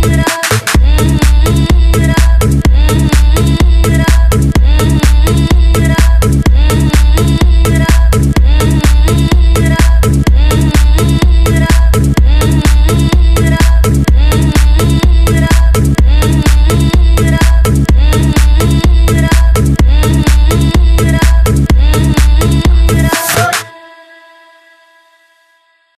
it up.